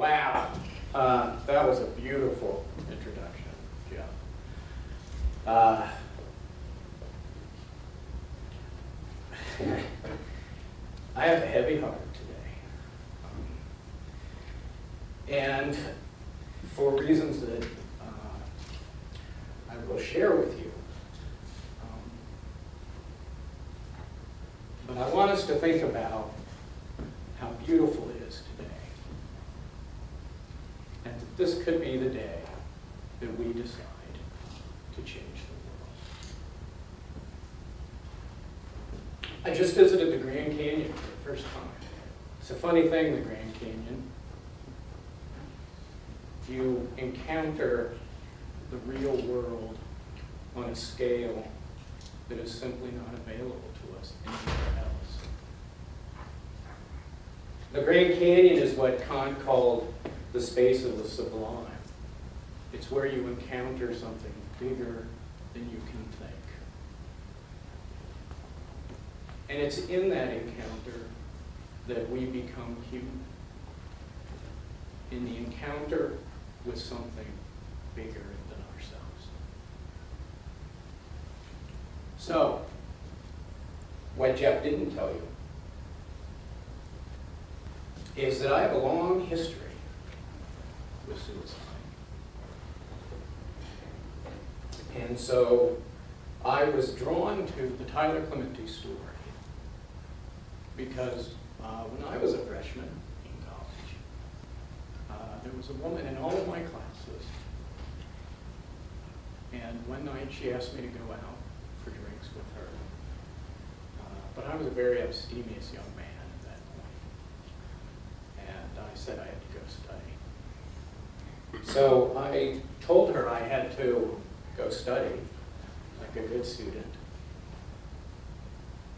Wow, uh, that was a beautiful introduction, Jeff. Uh, I have a heavy heart today. And for reasons that uh, I will share with you. Um, but I want us to think about how beautiful it is today. And that this could be the day that we decide to change the world. I just visited the Grand Canyon for the first time. It's a funny thing, the Grand Canyon. You encounter the real world on a scale that is simply not available to us anywhere else. The Grand Canyon is what Kant called the space of the sublime. It's where you encounter something bigger than you can think. And it's in that encounter that we become human. In the encounter with something bigger than ourselves. So, what Jeff didn't tell you is that I have a long history with suicide. And so I was drawn to the Tyler Clementi story because uh, when I was a freshman in college, uh, there was a woman in all of my classes. And one night she asked me to go out for drinks with her. Uh, but I was a very abstemious young man at that point. And I said I had. So I told her I had to go study like a good student.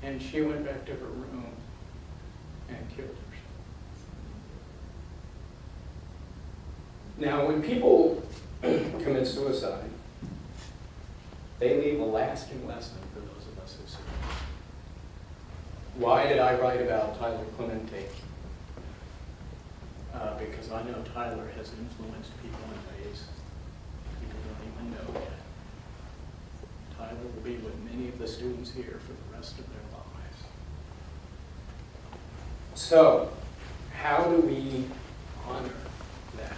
And she went back to her room and killed herself. Now, when people commit suicide, they leave a lasting lesson for those of us who survive. Why did I write about Tyler Clementi? Uh, because I know Tyler has influenced people in ways people don't even know yet. Tyler will be with many of the students here for the rest of their lives. So, how do we honor that?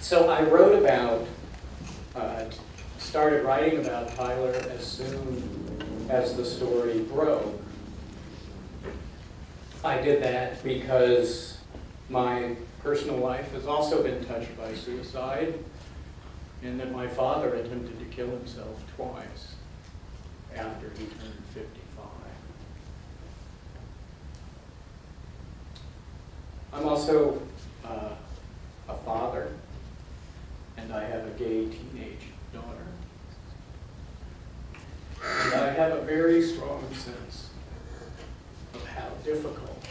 So I wrote about, uh, started writing about Tyler as soon as the story broke. I did that because my personal life has also been touched by suicide, and that my father attempted to kill himself twice after he turned 55. I'm also uh, a father, and I have a gay teenage daughter. And I have a very strong sense how difficult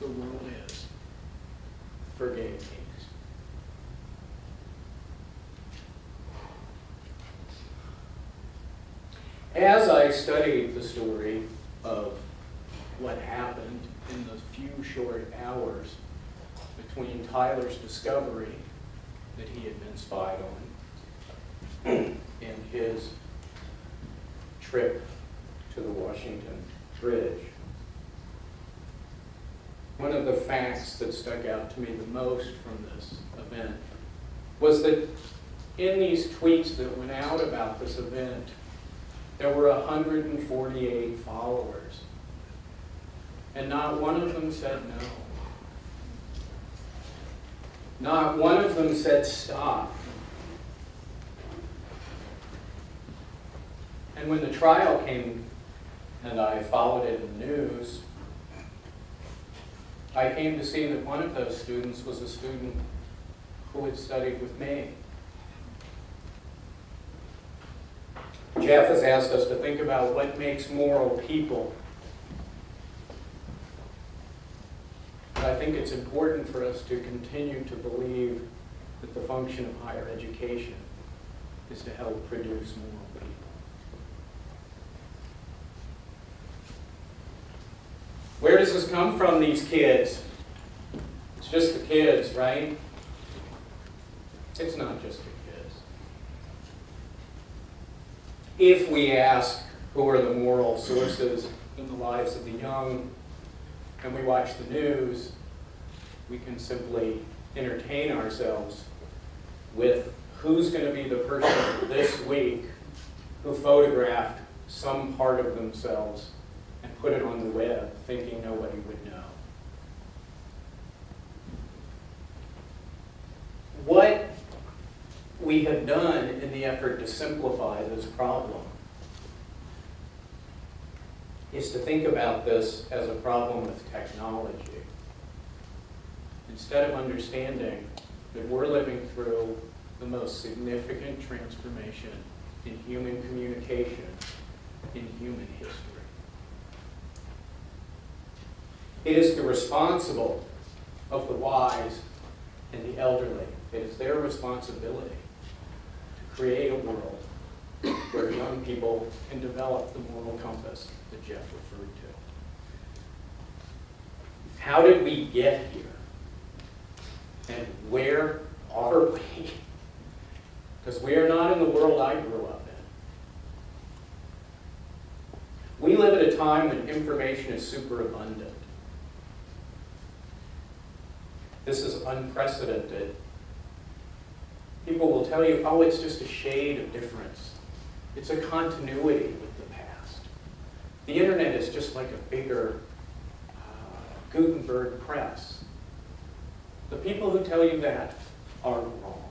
the world is for gay teens. As I studied the story of what happened in the few short hours between Tyler's discovery that he had been spied on and his trip to the Washington Bridge. One of the facts that stuck out to me the most from this event was that in these tweets that went out about this event, there were 148 followers. And not one of them said no. Not one of them said stop. And when the trial came and I followed it in the news, I came to see that one of those students was a student who had studied with me. Jeff has asked us to think about what makes moral people. But I think it's important for us to continue to believe that the function of higher education is to help produce moral people. Where does this come from, these kids? It's just the kids, right? It's not just the kids. If we ask who are the moral sources in the lives of the young, and we watch the news, we can simply entertain ourselves with who's going to be the person this week who photographed some part of themselves put it on the web thinking nobody would know. What we have done in the effort to simplify this problem is to think about this as a problem with technology. Instead of understanding that we're living through the most significant transformation in human communication in human history. It is the responsible of the wise and the elderly. It is their responsibility to create a world where young people can develop the moral compass that Jeff referred to. How did we get here? And where are we? Because we are not in the world I grew up in. We live at a time when information is super This is unprecedented. People will tell you, oh, it's just a shade of difference. It's a continuity with the past. The internet is just like a bigger uh, Gutenberg press. The people who tell you that are wrong.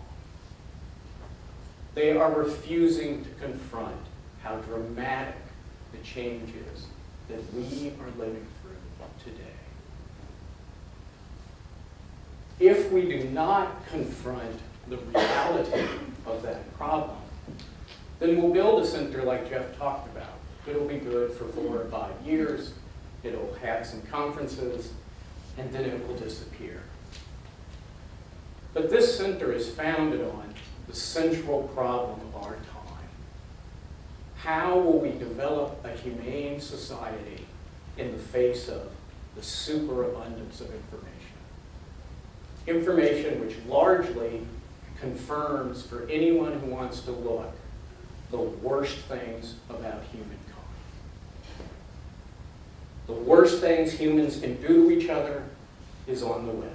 They are refusing to confront how dramatic the change is that we are living through today. If we do not confront the reality of that problem, then we'll build a center like Jeff talked about. It'll be good for four or five years, it'll have some conferences, and then it will disappear. But this center is founded on the central problem of our time. How will we develop a humane society in the face of the superabundance of information? Information which largely confirms for anyone who wants to look the worst things about humankind. The worst things humans can do to each other is on the web.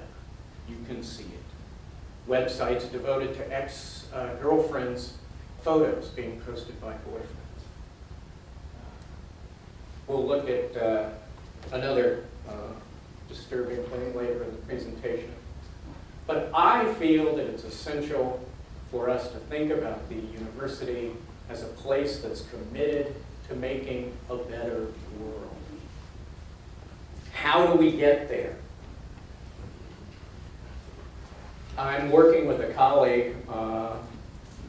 You can see it. Websites devoted to ex-girlfriends' photos being posted by boyfriends. We'll look at uh, another uh, disturbing thing later in the presentation. But I feel that it's essential for us to think about the university as a place that's committed to making a better world. How do we get there? I'm working with a colleague uh,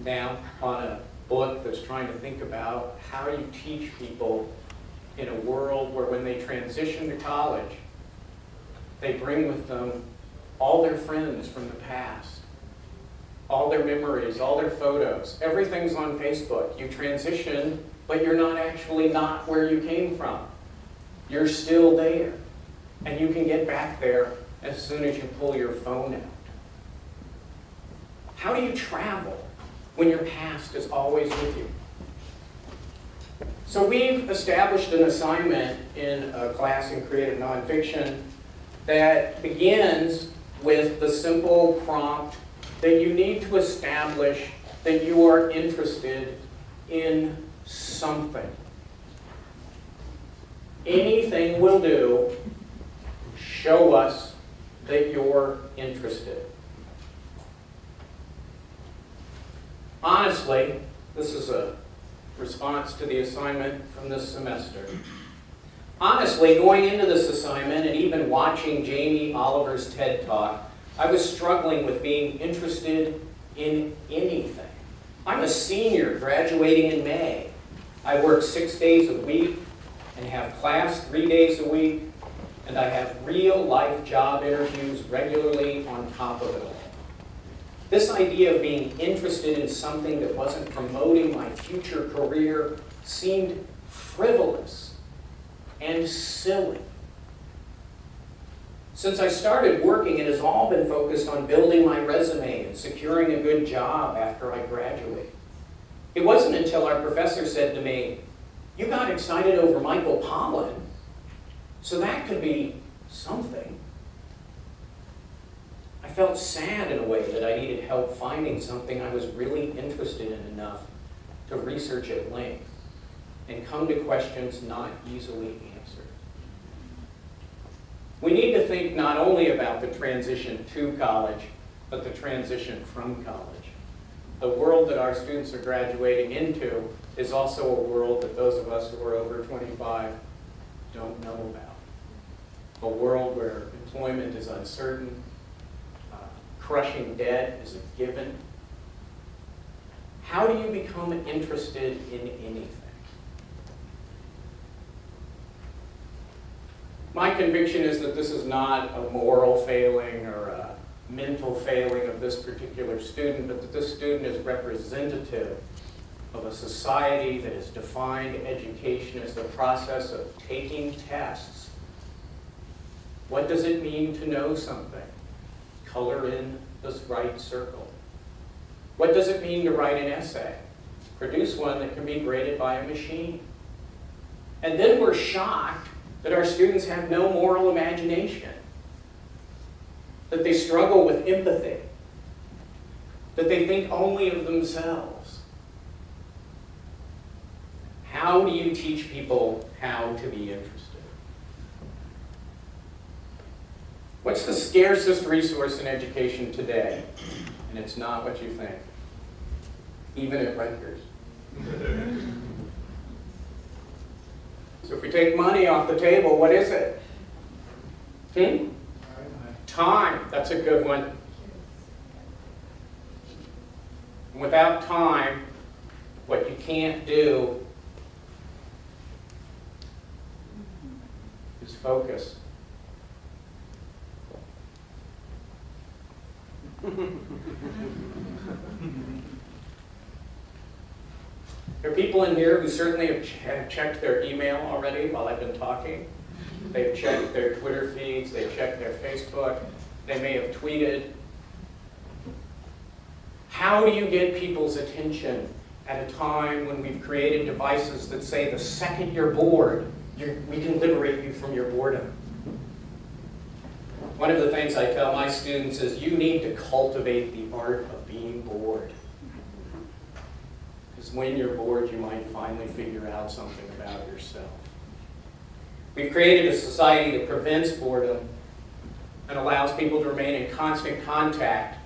now on a book that's trying to think about how you teach people in a world where when they transition to college, they bring with them all their friends from the past all their memories, all their photos. Everything's on Facebook. You transition, but you're not actually not where you came from. You're still there. And you can get back there as soon as you pull your phone out. How do you travel when your past is always with you? So we've established an assignment in a class in creative nonfiction that begins with the simple prompt that you need to establish that you are interested in something. Anything will do, show us that you're interested. Honestly, this is a response to the assignment from this semester. Honestly, going into this assignment and even watching Jamie Oliver's TED Talk, I was struggling with being interested in anything. I'm a senior graduating in May. I work six days a week and have class three days a week, and I have real life job interviews regularly on top of it all. This idea of being interested in something that wasn't promoting my future career seemed frivolous and silly. Since I started working, it has all been focused on building my resume and securing a good job after I graduate. It wasn't until our professor said to me, you got excited over Michael Pollan, so that could be something. I felt sad in a way that I needed help finding something I was really interested in enough to research at length and come to questions not easily answered. We need to think not only about the transition to college, but the transition from college. The world that our students are graduating into is also a world that those of us who are over 25 don't know about. A world where employment is uncertain, uh, crushing debt is a given. How do you become interested in anything? My conviction is that this is not a moral failing or a mental failing of this particular student, but that this student is representative of a society that has defined education as the process of taking tests. What does it mean to know something? Color in the right circle. What does it mean to write an essay? Produce one that can be graded by a machine. And then we're shocked that our students have no moral imagination, that they struggle with empathy, that they think only of themselves. How do you teach people how to be interested? What's the scarcest resource in education today? And it's not what you think, even at Rutgers. if we take money off the table, what is it? Hmm? Time. That's a good one. Without time, what you can't do is focus. there are people in here who certainly have, ch have checked their email already while I've been talking. They've checked their Twitter feeds, they've checked their Facebook, they may have tweeted. How do you get people's attention at a time when we've created devices that say the second you're bored, you're, we can liberate you from your boredom? One of the things I tell my students is you need to cultivate the art of being bored. Because when you're bored, you might finally figure out something about yourself. We've created a society that prevents boredom and allows people to remain in constant contact.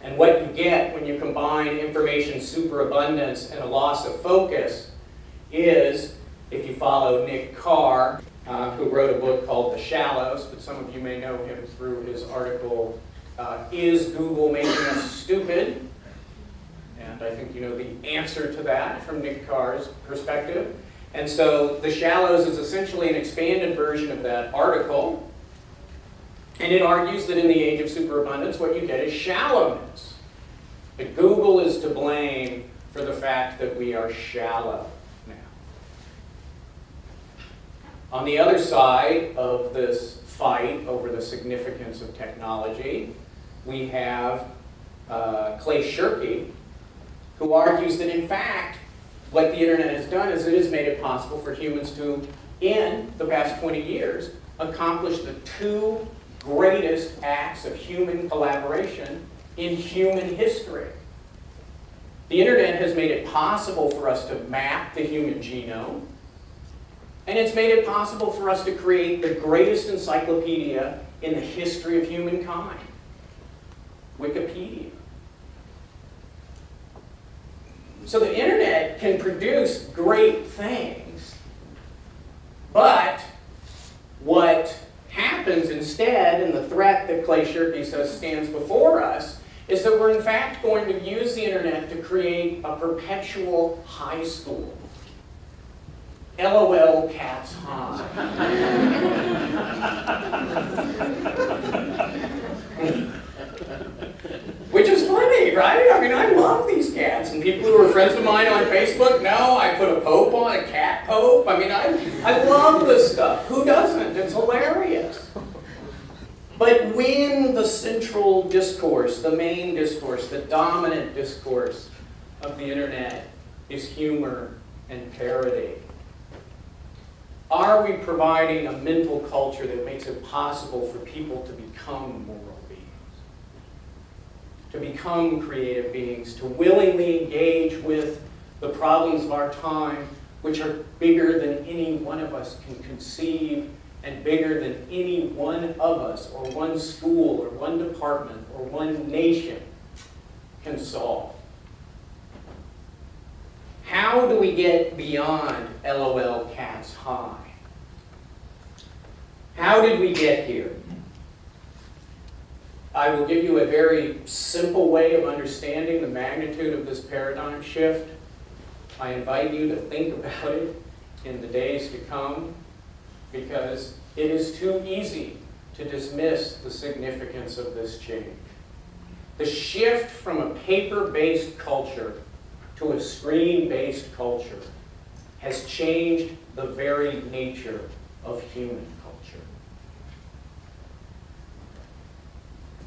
And what you get when you combine information superabundance and a loss of focus is, if you follow Nick Carr, uh, who wrote a book called The Shallows, but some of you may know him through his article, uh, Is Google Making Us Stupid? And I think you know the answer to that from Nick Carr's perspective. And so The Shallows is essentially an expanded version of that article. And it argues that in the age of superabundance, what you get is shallowness. That Google is to blame for the fact that we are shallow now. On the other side of this fight over the significance of technology, we have uh, Clay Shirky, who argues that in fact, what the internet has done is it has made it possible for humans to, in the past 20 years, accomplish the two greatest acts of human collaboration in human history. The internet has made it possible for us to map the human genome, and it's made it possible for us to create the greatest encyclopedia in the history of humankind, Wikipedia. So the internet can produce great things, but what happens instead, and the threat that Clay Shirky says stands before us, is that we're in fact going to use the internet to create a perpetual high school. LOL Cats High. Right? I mean, I love these cats. And people who are friends of mine on Facebook know I put a pope on, a cat pope. I mean, I, I love this stuff. Who doesn't? It's hilarious. But when the central discourse, the main discourse, the dominant discourse of the internet is humor and parody, are we providing a mental culture that makes it possible for people to become beings? To become creative beings, to willingly engage with the problems of our time, which are bigger than any one of us can conceive and bigger than any one of us, or one school, or one department, or one nation can solve. How do we get beyond LOL cats high? How did we get here? I will give you a very simple way of understanding the magnitude of this paradigm shift. I invite you to think about it in the days to come because it is too easy to dismiss the significance of this change. The shift from a paper-based culture to a screen-based culture has changed the very nature of human culture.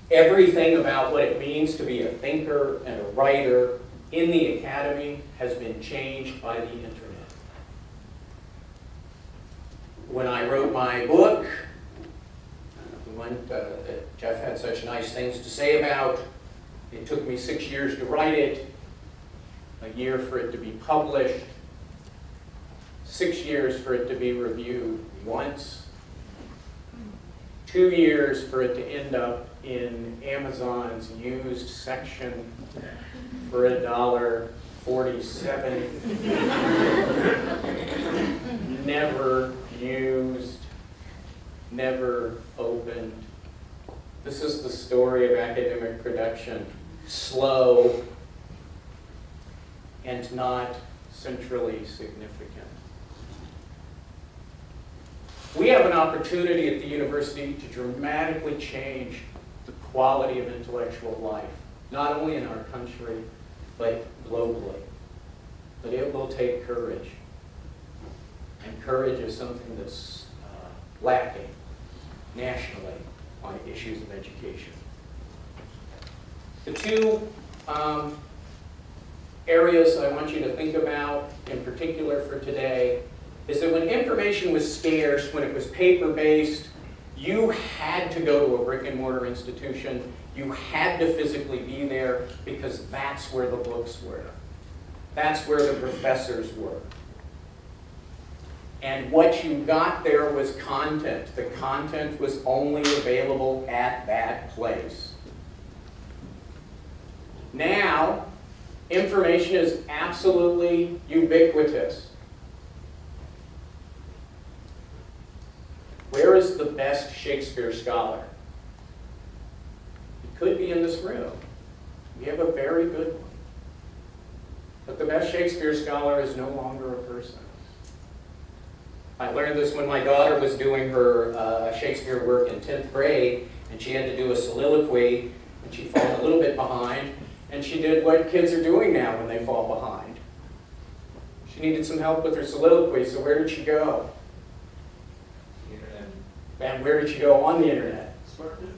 Everything about what it means to be a thinker and a writer in the academy has been changed by the internet. When I wrote my book, one uh, that Jeff had such nice things to say about, it took me six years to write it, a year for it to be published, six years for it to be reviewed once, two years for it to end up in Amazon's used section for a dollar forty-seven. Never used, never opened. This is the story of academic production. Slow and not centrally significant. We have an opportunity at the university to dramatically change quality of intellectual life, not only in our country, but globally. But it will take courage. And courage is something that's uh, lacking nationally on issues of education. The two um, areas I want you to think about in particular for today is that when information was scarce, when it was paper-based, you had to go to a brick and mortar institution. You had to physically be there because that's where the books were. That's where the professors were. And what you got there was content. The content was only available at that place. Now, information is absolutely ubiquitous. Is the best Shakespeare scholar? It could be in this room. We have a very good one. But the best Shakespeare scholar is no longer a person. I learned this when my daughter was doing her uh, Shakespeare work in 10th grade, and she had to do a soliloquy, and she fell a little bit behind, and she did what kids are doing now when they fall behind. She needed some help with her soliloquy, so where did she go? And where did she go on the internet? SparkNotes.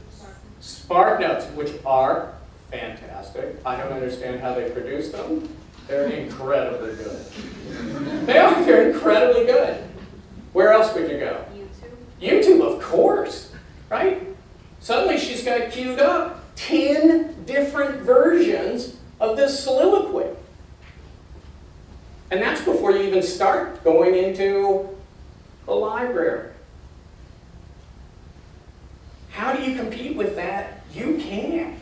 SparkNotes, which are fantastic. I don't understand how they produce them. They're incredibly good. They are, they're incredibly good. Where else would you go? YouTube. YouTube, of course, right? Suddenly she's got queued up 10 different versions of this soliloquy. And that's before you even start going into the library. How do you compete with that? You can't.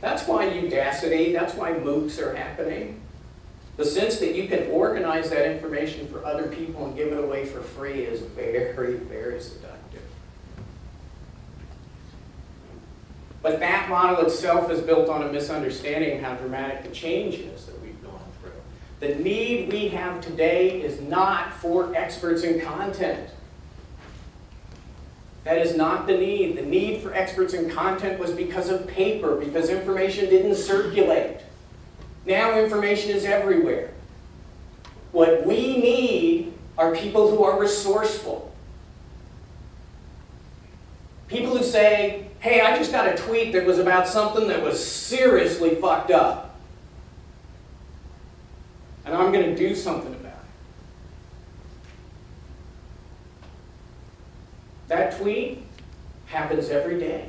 That's why Udacity, that's why MOOCs are happening. The sense that you can organize that information for other people and give it away for free is very, very seductive. But that model itself is built on a misunderstanding of how dramatic the change is that we've gone through. The need we have today is not for experts in content. That is not the need. The need for experts in content was because of paper, because information didn't circulate. Now information is everywhere. What we need are people who are resourceful. People who say, hey, I just got a tweet that was about something that was seriously fucked up. And I'm going to do something about it. That tweet happens every day.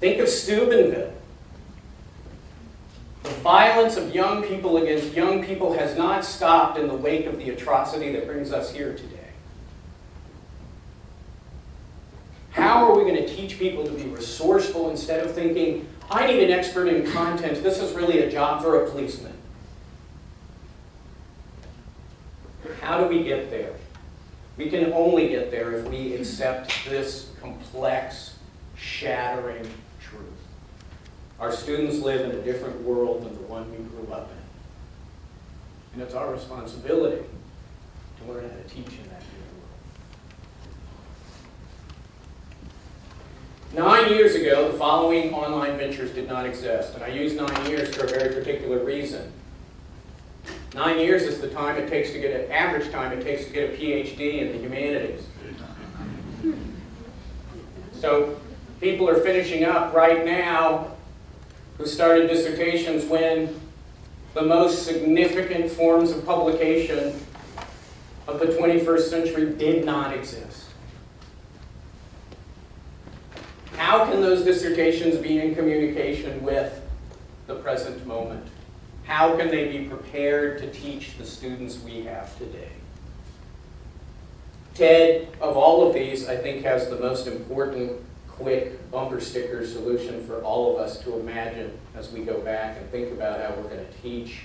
Think of Steubenville. The violence of young people against young people has not stopped in the wake of the atrocity that brings us here today. How are we going to teach people to be resourceful instead of thinking, I need an expert in content, this is really a job for a policeman? How do we get there? We can only get there if we accept this complex, shattering truth. Our students live in a different world than the one we grew up in. And it's our responsibility to learn how to teach in that new world. Nine years ago, the following online ventures did not exist, and I use nine years for a very particular reason. Nine years is the time it takes to get an average time it takes to get a PhD in the humanities. So people are finishing up right now who started dissertations when the most significant forms of publication of the 21st century did not exist. How can those dissertations be in communication with the present moment? How can they be prepared to teach the students we have today? TED, of all of these, I think has the most important quick bumper sticker solution for all of us to imagine as we go back and think about how we're going to teach,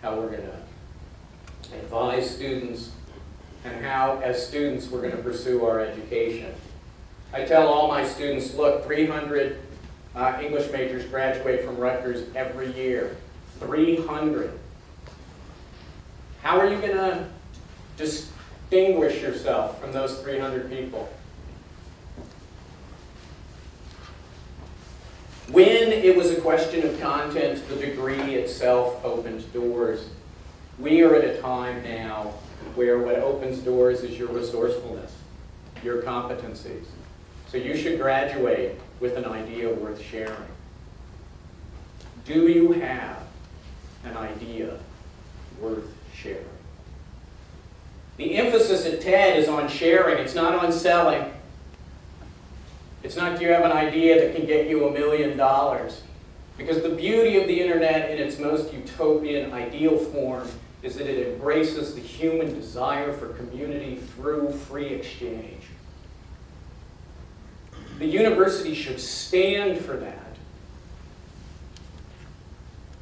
how we're going to advise students, and how, as students, we're going to pursue our education. I tell all my students, look, 300 uh, English majors graduate from Rutgers every year. 300. How are you going to distinguish yourself from those 300 people? When it was a question of content, the degree itself opened doors. We are at a time now where what opens doors is your resourcefulness, your competencies. So you should graduate with an idea worth sharing. Do you have an idea worth sharing. The emphasis at TED is on sharing, it's not on selling. It's not do you have an idea that can get you a million dollars. Because the beauty of the internet in its most utopian, ideal form is that it embraces the human desire for community through free exchange. The university should stand for that.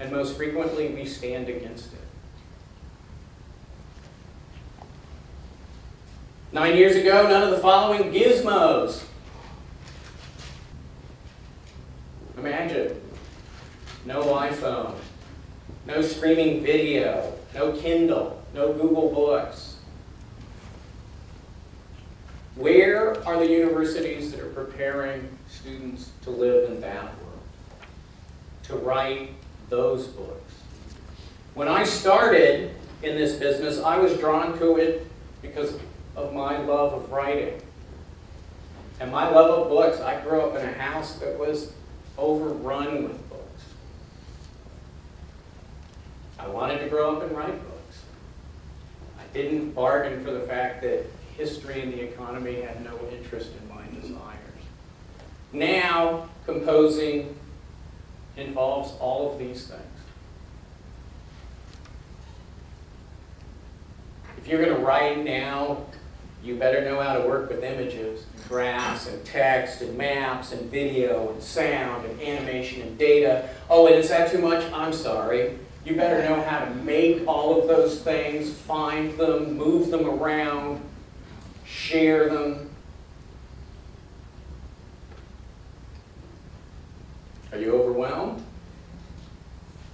And most frequently, we stand against it. Nine years ago, none of the following gizmos. Imagine no iPhone, no streaming video, no Kindle, no Google Books. Where are the universities that are preparing students to live in that world? To write those books. When I started in this business, I was drawn to it because of my love of writing. And my love of books, I grew up in a house that was overrun with books. I wanted to grow up and write books. I didn't bargain for the fact that history and the economy had no interest in my desires. Now, composing involves all of these things. If you're going to write now, you better know how to work with images, and graphs, and text, and maps, and video, and sound, and animation, and data. Oh, and is that too much? I'm sorry. You better know how to make all of those things, find them, move them around, share them, Are you overwhelmed?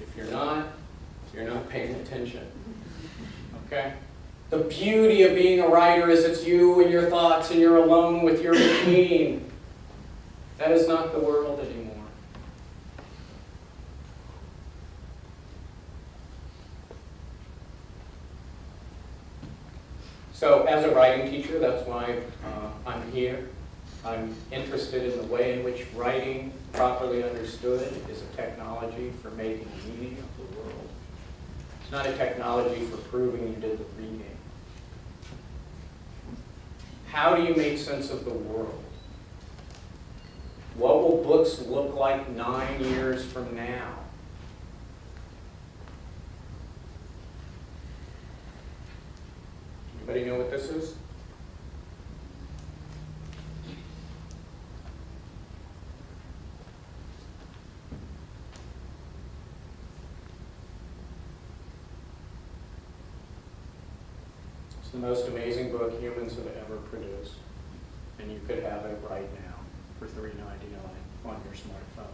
If you're not, you're not paying attention. Okay? The beauty of being a writer is it's you and your thoughts and you're alone with your machine. That is not the world anymore. So as a writing teacher, that's why uh, I'm here. I'm interested in the way in which writing, properly understood, is a technology for making meaning of the world. It's not a technology for proving you did the reading. How do you make sense of the world? What will books look like nine years from now? Anybody know what this is? It's the most amazing book humans have ever produced. And you could have it right now for $3.99 on your smartphone.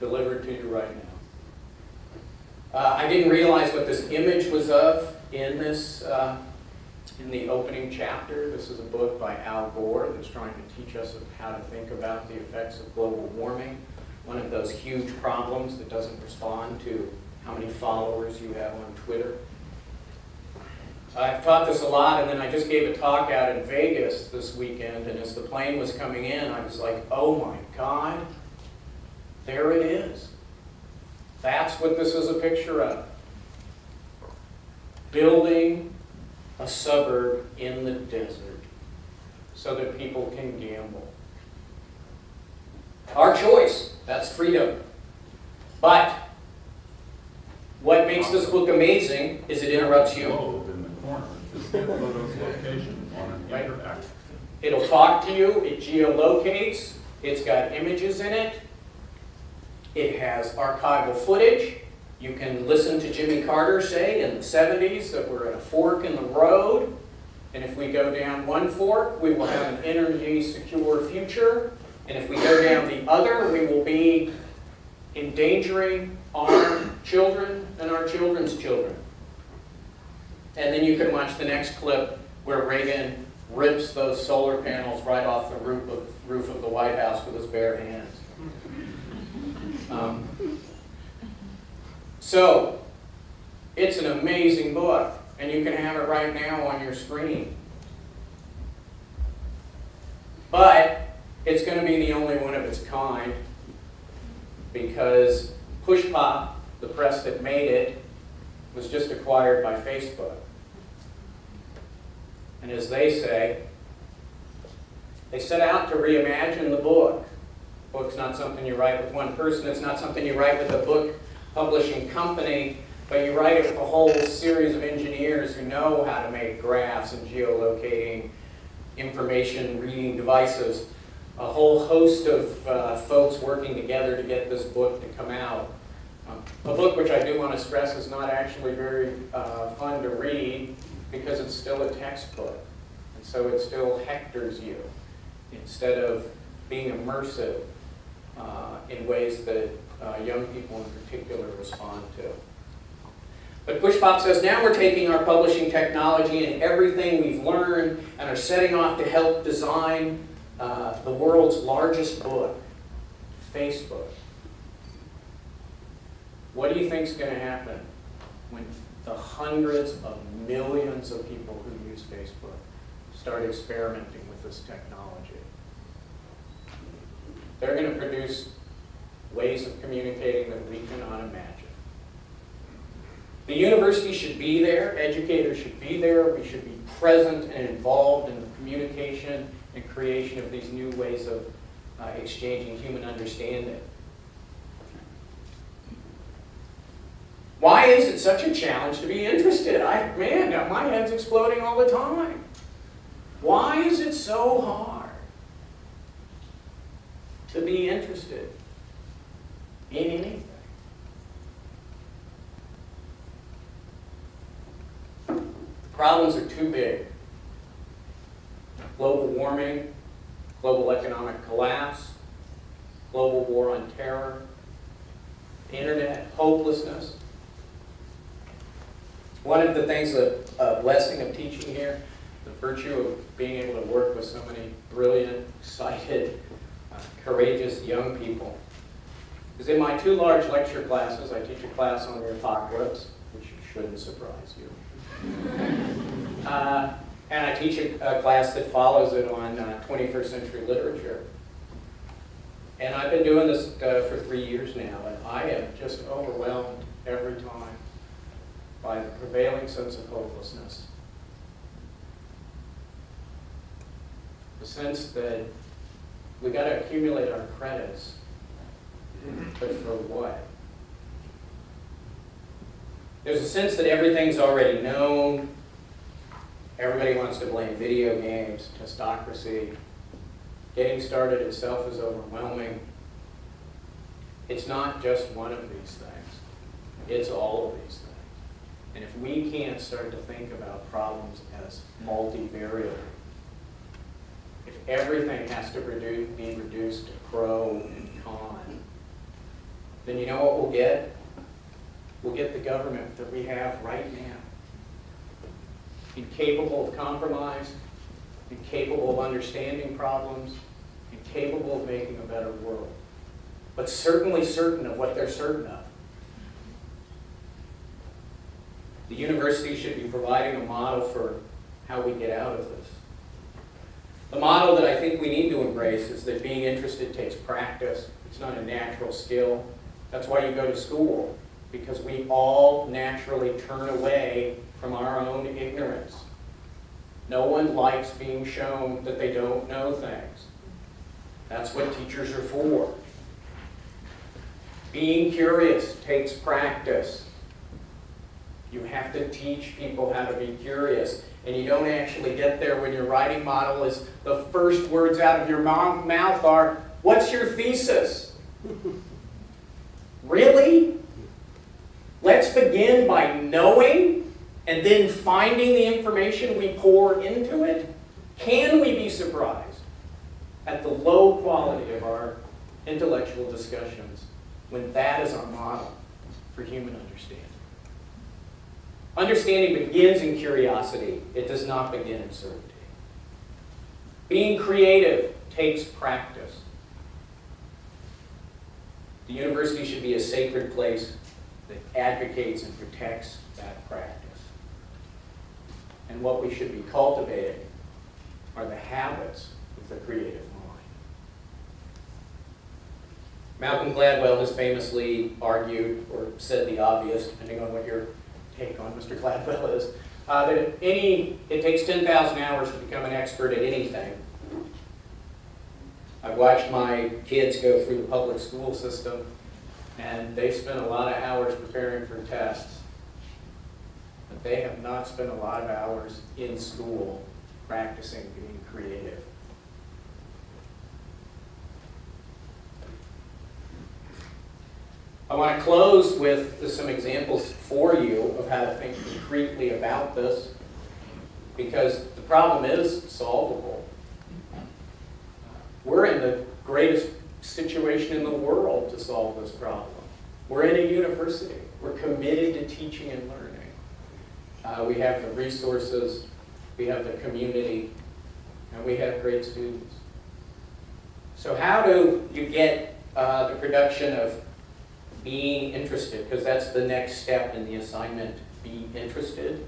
Delivered to you right now. Uh, I didn't realize what this image was of in this, uh, in the opening chapter. This is a book by Al Gore that's trying to teach us how to think about the effects of global warming, one of those huge problems that doesn't respond to how many followers you have on Twitter. I've taught this a lot, and then I just gave a talk out in Vegas this weekend, and as the plane was coming in, I was like, oh my God, there it is. That's what this is a picture of. Building a suburb in the desert so that people can gamble. Our choice, that's freedom. But what makes this book amazing is it interrupts you. Corner, photos location on an Right. It'll talk to you, it geolocates, it's got images in it, it has archival footage. You can listen to Jimmy Carter say in the 70s that we're at a fork in the road, and if we go down one fork, we will have an energy secure future, and if we go down the other, we will be endangering our children and our children's children. And then you can watch the next clip where Reagan rips those solar panels right off the roof of, roof of the White House with his bare hands. Um, so, it's an amazing book, and you can have it right now on your screen. But it's going to be the only one of its kind because Push Pop, the press that made it, was just acquired by Facebook. And as they say, they set out to reimagine the book. book's not something you write with one person, it's not something you write with a book publishing company, but you write it with a whole series of engineers who know how to make graphs and geolocating information reading devices. A whole host of uh, folks working together to get this book to come out. Um, a book which I do want to stress is not actually very uh, fun to read because it's still a textbook. And so it still hectors you instead of being immersive uh, in ways that uh, young people in particular respond to. But Push Pop says now we're taking our publishing technology and everything we've learned and are setting off to help design uh, the world's largest book, Facebook. What do you think is going to happen when the hundreds of millions of people who use Facebook start experimenting with this technology? They're going to produce ways of communicating that we cannot imagine. The university should be there, educators should be there, we should be present and involved in the communication and creation of these new ways of uh, exchanging human understanding. Why is it such a challenge to be interested? I, man, my head's exploding all the time. Why is it so hard to be interested in anything? The problems are too big. Global warming, global economic collapse, global war on terror, internet hopelessness. One of the things, a, a blessing of teaching here, the virtue of being able to work with so many brilliant, excited, uh, courageous young people, is in my two large lecture classes, I teach a class on the apocalypse, which shouldn't surprise you. Uh, And I teach a, a class that follows it on uh, 21st century literature. And I've been doing this uh, for three years now, and I am just overwhelmed every time by the prevailing sense of hopelessness. The sense that we got to accumulate our credits, but for what? There's a sense that everything's already known. Everybody wants to blame video games, testocracy. Getting started itself is overwhelming. It's not just one of these things. It's all of these things. And if we can't start to think about problems as multivariable, if everything has to be reduced to pro and con, then you know what we'll get? We'll get the government that we have right now. Incapable of compromise, incapable of understanding problems, incapable of making a better world, but certainly certain of what they're certain of. The university should be providing a model for how we get out of this. The model that I think we need to embrace is that being interested takes practice. It's not a natural skill. That's why you go to school, because we all naturally turn away from our own ignorance. No one likes being shown that they don't know things. That's what teachers are for. Being curious takes practice. You have to teach people how to be curious. And you don't actually get there when your writing model is the first words out of your mouth are, What's your thesis? really? Let's begin by knowing and then finding the information we pour into it. Can we be surprised at the low quality of our intellectual discussions when that is our model for human understanding? Understanding begins in curiosity, it does not begin in certainty. Being creative takes practice. The university should be a sacred place that advocates and protects that practice. And what we should be cultivating are the habits of the creative mind. Malcolm Gladwell has famously argued, or said the obvious, depending on what your take on Mr. Gladwell is, uh, that any, it takes 10,000 hours to become an expert at anything. I've watched my kids go through the public school system, and they've spent a lot of hours preparing for tests. But they have not spent a lot of hours in school practicing being creative. I want to close with some examples for you of how to think concretely about this, because the problem is solvable. We're in the greatest situation in the world to solve this problem. We're in a university. We're committed to teaching and learning. Uh, we have the resources, we have the community, and we have great students. So how do you get uh, the production of being interested? Because that's the next step in the assignment, be interested.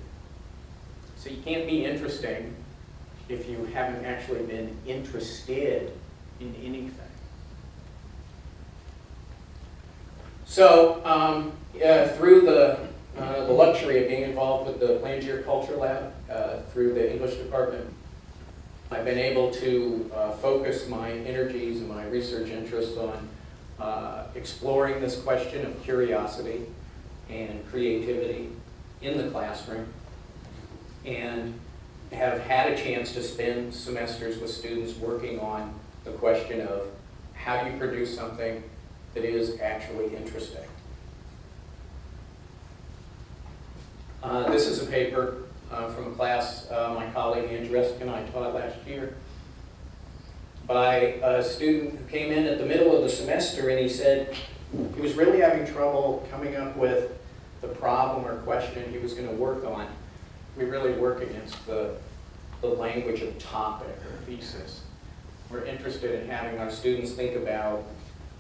So you can't be interesting if you haven't actually been interested in anything. So, um, through the, uh, the luxury of being involved with the Plangere Culture Lab, uh, through the English department, I've been able to uh, focus my energies and my research interest on uh, exploring this question of curiosity and creativity in the classroom, and have had a chance to spend semesters with students working on the question of how do you produce something that is actually interesting. Uh, this is a paper uh, from a class uh, my colleague Andrew Essick and I taught last year by a student who came in at the middle of the semester and he said he was really having trouble coming up with the problem or question he was going to work on. We really work against the, the language of topic or thesis. We're interested in having our students think about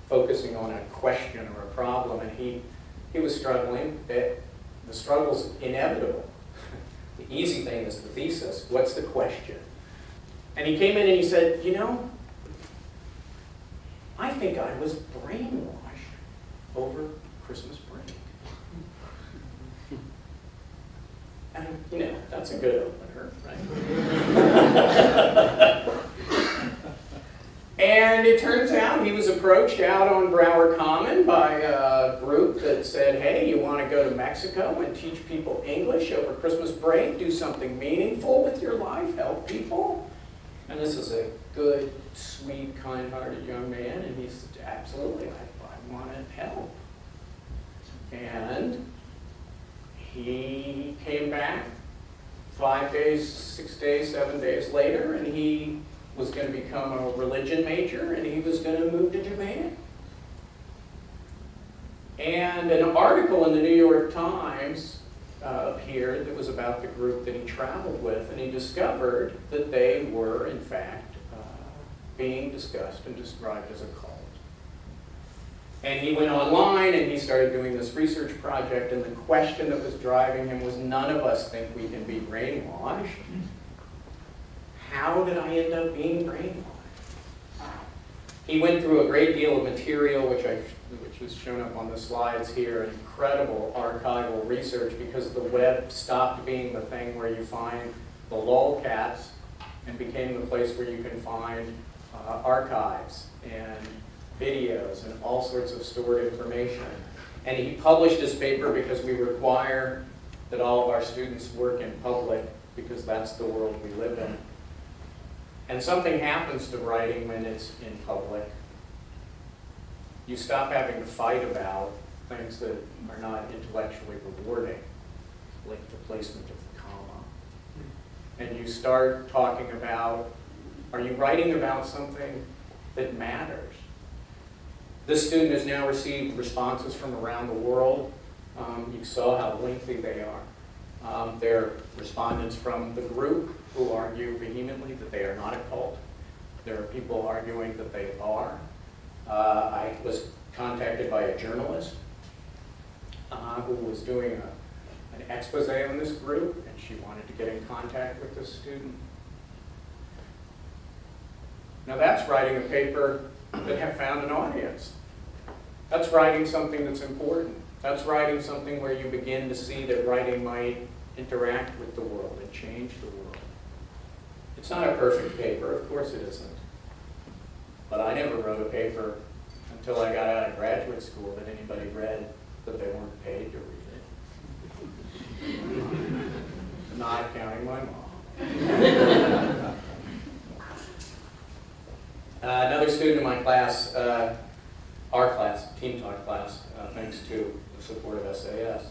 focusing on a question or a problem, and he, he was struggling. That the struggle's inevitable. The easy thing is the thesis. What's the question? And he came in and he said, you know, I think I was brainwashed over Christmas break. And, you know, that's a good opener, right? and it turns out he was approached out on Brower Common by a group that said, hey, you want to go to Mexico and teach people English over Christmas break, do something meaningful with your life, help people? And this is a good, sweet, kind-hearted young man, and he said, absolutely, I, I want to help. And he came back five days, six days, seven days later, and he was going to become a religion major, and he was going to move to Japan. And an article in the New York Times uh, appeared that was about the group that he traveled with, and he discovered that they were, in fact, being discussed and described as a cult. And he went online and he started doing this research project, and the question that was driving him was none of us think we can be brainwashed. How did I end up being brainwashed? He went through a great deal of material, which I which is shown up on the slides here, incredible archival research because the web stopped being the thing where you find the lolcats and became the place where you can find uh, archives and videos and all sorts of stored information. And he published his paper because we require that all of our students work in public because that's the world we live in. And something happens to writing when it's in public. You stop having to fight about things that are not intellectually rewarding, like the placement of the comma. And you start talking about, are you writing about something that matters? This student has now received responses from around the world. Um, you saw how lengthy they are. Um, they're respondents from the group who argue vehemently that they are not a cult. There are people arguing that they are. Uh, I was contacted by a journalist uh, who was doing a, an expose on this group, and she wanted to get in contact with this student. Now that's writing a paper that have found an audience. That's writing something that's important. That's writing something where you begin to see that writing might interact with the world and change the world. It's not a perfect paper, of course it isn't. But I never wrote a paper until I got out of graduate school that anybody read that they weren't paid to read it. Not counting my mom. Uh, another student in my class, uh, our class, team talk class, uh, thanks to the support of SAS, uh,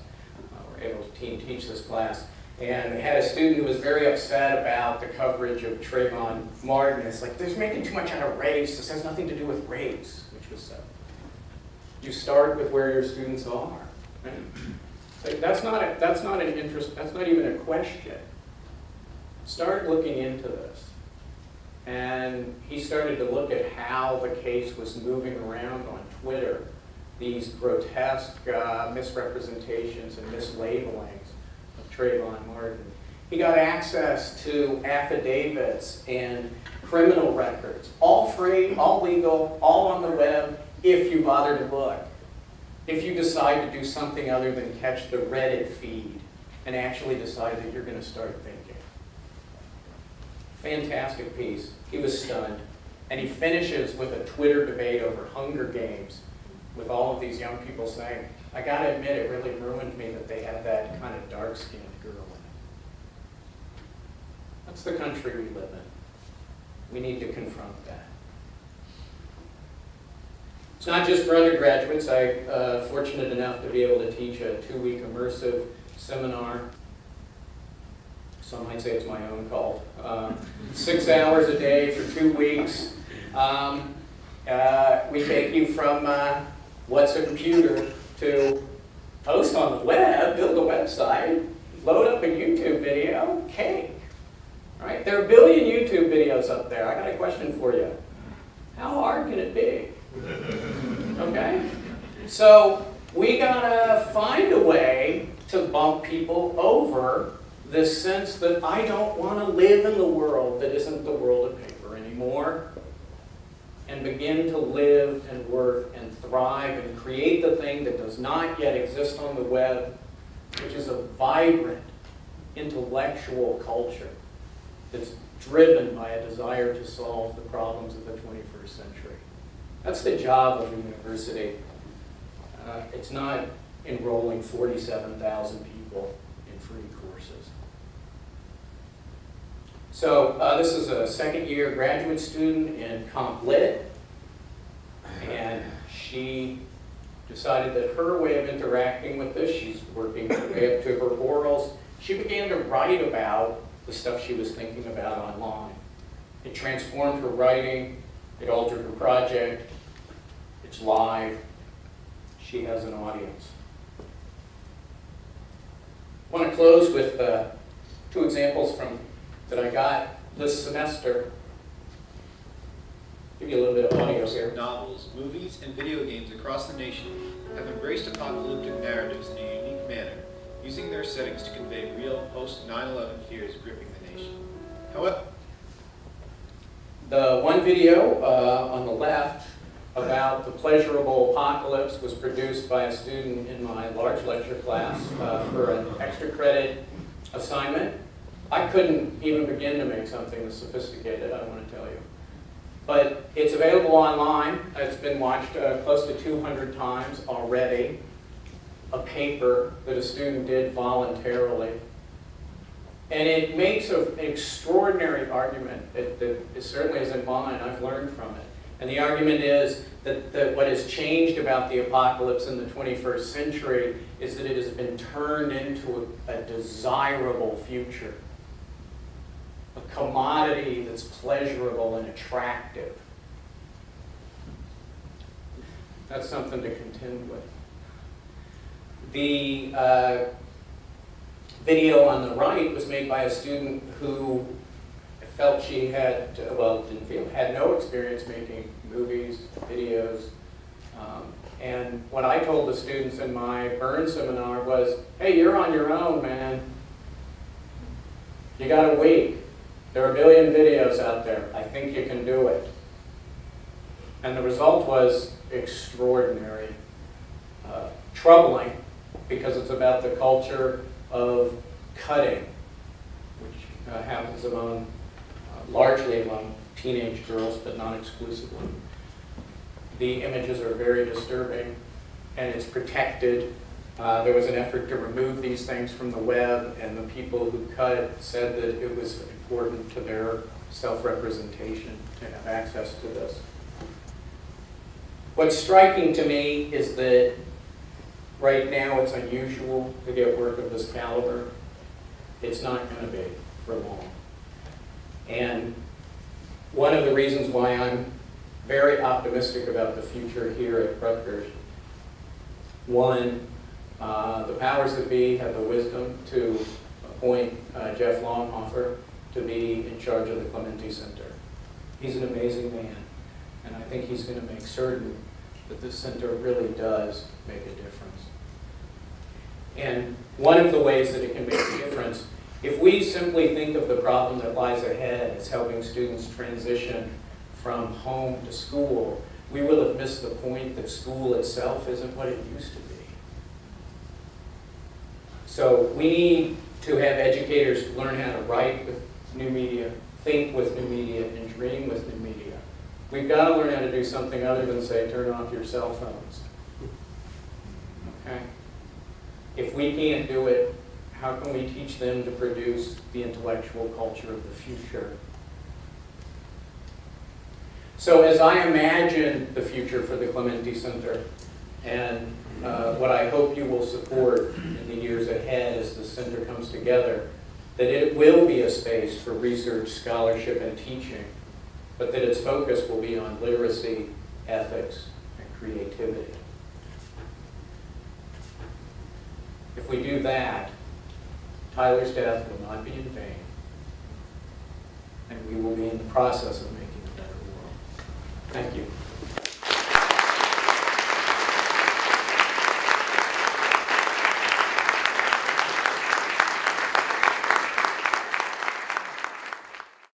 were able to team teach this class. And had a student who was very upset about the coverage of Trayvon Martin. It's like, there's making too much out of race. This has nothing to do with race, which was so. You start with where your students are. Right? That's not a, that's not an interest. That's not even a question. Start looking into this. And he started to look at how the case was moving around on Twitter, these grotesque uh, misrepresentations and mislabelings of Trayvon Martin. He got access to affidavits and criminal records, all free, all legal, all on the web, if you bother to look. If you decide to do something other than catch the Reddit feed and actually decide that you're going to start thinking. Fantastic piece. He was stunned. And he finishes with a Twitter debate over Hunger Games with all of these young people saying, I got to admit, it really ruined me that they had that kind of dark-skinned girl in it. That's the country we live in. We need to confront that. It's not just for undergraduates. I'm uh, fortunate enough to be able to teach a two-week immersive seminar. Some might say it's my own cult. Um, six hours a day for two weeks. Um, uh, we take you from uh, what's a computer to post on the web, build a website, load up a YouTube video, cake. Right? There are a billion YouTube videos up there. I got a question for you. How hard can it be? Okay? So we gotta find a way to bump people over this sense that I don't want to live in the world that isn't the world of paper anymore, and begin to live and work and thrive and create the thing that does not yet exist on the web, which is a vibrant intellectual culture that's driven by a desire to solve the problems of the 21st century. That's the job of a university. Uh, it's not enrolling 47,000 people in free courses. So uh, this is a second year graduate student in Comp Lit, and she decided that her way of interacting with this, she's working her way up to her orals, she began to write about the stuff she was thinking about online. It transformed her writing, it altered her project, it's live, she has an audience. I want to close with uh, two examples from that I got this semester. Give you a little bit of audio here. novels, movies, and video games across the nation have embraced apocalyptic narratives in a unique manner, using their settings to convey real post-9/11 fears gripping the nation. However, The one video uh, on the left about the pleasurable apocalypse was produced by a student in my large lecture class uh, for an extra credit assignment. I couldn't even begin to make something as sophisticated, I want to tell you. But it's available online. It's been watched uh, close to 200 times already. A paper that a student did voluntarily. And it makes an extraordinary argument that it certainly isn't mine, I've learned from it. And the argument is that, that what has changed about the apocalypse in the 21st century is that it has been turned into a, a desirable future. A commodity that's pleasurable and attractive. That's something to contend with. The uh, video on the right was made by a student who felt she had, well, didn't feel, had no experience making movies, videos. Um, and what I told the students in my Byrne seminar was, hey, you're on your own, man. You got a week. There are a billion videos out there. I think you can do it. And the result was extraordinary, uh, troubling, because it's about the culture of cutting, which uh, happens among, uh, largely among teenage girls, but not exclusively. The images are very disturbing, and it's protected. Uh, There was an effort to remove these things from the web, and the people who cut it said that it was important to their self-representation to have access to this. What's striking to me is that right now it's unusual to get work of this caliber. It's not going to be for long. And one of the reasons why I'm very optimistic about the future here at Rutgers, one, uh, the powers that be have the wisdom to appoint uh, Jeff Longhofer to be in charge of the Clementi Center. He's an amazing man, and I think he's going to make certain that this center really does make a difference. And one of the ways that it can make a difference, if we simply think of the problem that lies ahead as helping students transition from home to school, we will have missed the point that school itself isn't what it used to be. So we need to have educators learn how to write with new media, think with new media, and dream with new media. We've got to learn how to do something other than say, turn off your cell phones. Okay? If we can't do it, how can we teach them to produce the intellectual culture of the future? So as I imagine the future for the Clementi Center, and uh, what I hope you will support in the years ahead as the center comes together, that it will be a space for research, scholarship, and teaching, but that its focus will be on literacy, ethics, and creativity. If we do that, Tyler's death will not be in vain, and we will be in the process of making a better world. Thank you.